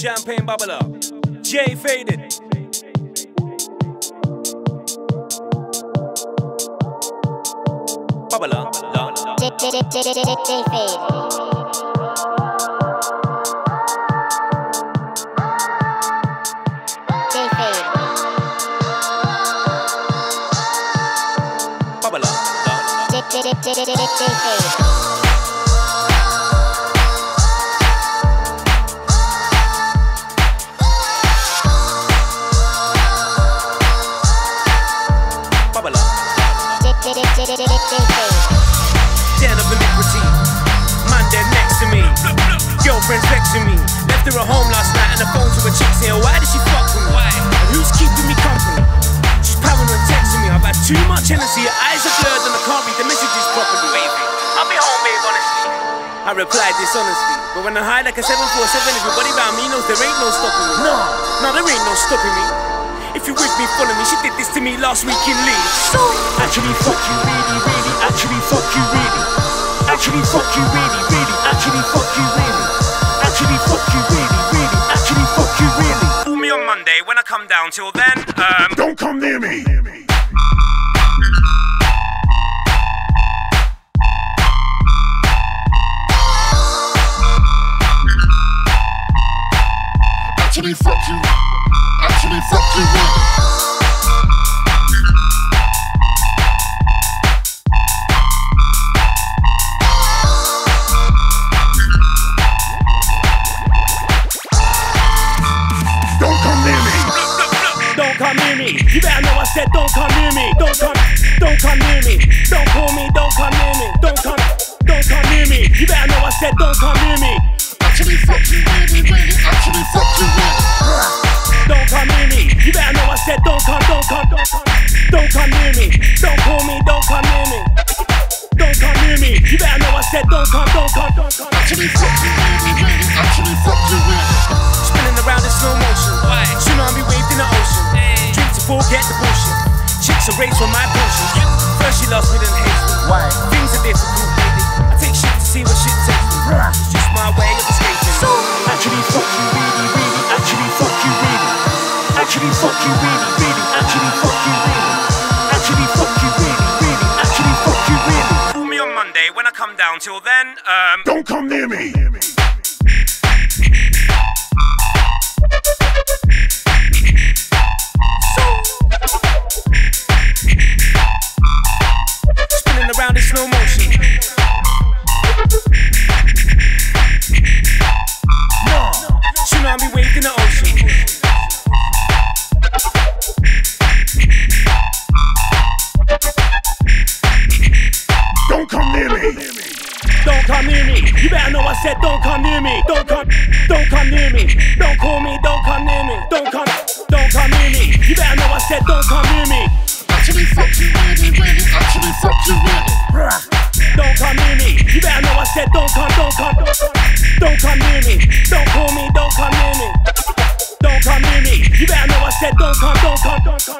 champagne bubbler. Jay Faded. Bubbler. La, la. J J J J J J J fade. J fade. Bubbler. La, la. Den of iniquity. Man dead next to me. Girlfriend's vexing me. Left her at home last night and the phone to a chick saying, Why did she fuck with me? And who's keeping me company? She's paranoid texting me. I've had too much energy. Her eyes are blurred and I can't read the messages properly. Wavy. I'll be home, babe, honestly. I replied dishonestly. But when I hide like a 747, everybody around me knows there ain't no stopping me. No, no, there ain't no stopping me. If you with me, follow me. She did this to me last week in Leeds. Actually, fuck you, really, really. Actually, fuck you, really. Actually, fuck you, really, really. Actually, fuck you, really. Actually, fuck you, really, really. Actually, fuck you, really. call me on Monday when I come down. Till then, um. Don't come near me. Actually, fuck you. Actually, fuck you, really. Don't come near me. Don't come near me. You better know I said don't come near me. Don't come, don't come near me. Don't call me, don't come near me. Don't come, don't come near me. You better know I said don't come near me. Actually, fuck you, really, really. Near me. Don't call me, don't come near me. Don't come near me. You better know I said don't come, don't come, don't come. Actually, fuck you, really. Actually, fuck you, really. Spinning around in slow motion. Tsunami waved in the ocean. Drink to forget the bullshit. Chicks are raised from my potion. First she loves me, then hates me. Why? Things are difficult, baby. I take shit to see what shit takes me. It's just my way of escaping. Actually, fuck you, really, really. Actually, fuck you, really. Actually, fuck you, really, really. Down. Till then, um. Don't come near me. Near me. You better know I said don't come near me. Don't come, don't come near me. Don't call me, don't come near me. Don't come, don't come near me. You better know I said don't come near me. Actually, fuck you, really, really. Actually, fuck you, really. Don't come near me. You better know I said don't come, don't come, don't come. Don't come near me. Don't call me, don't come near me. Don't come near me. You better know I said don't come, don't come, don't come. Actually, fuck you,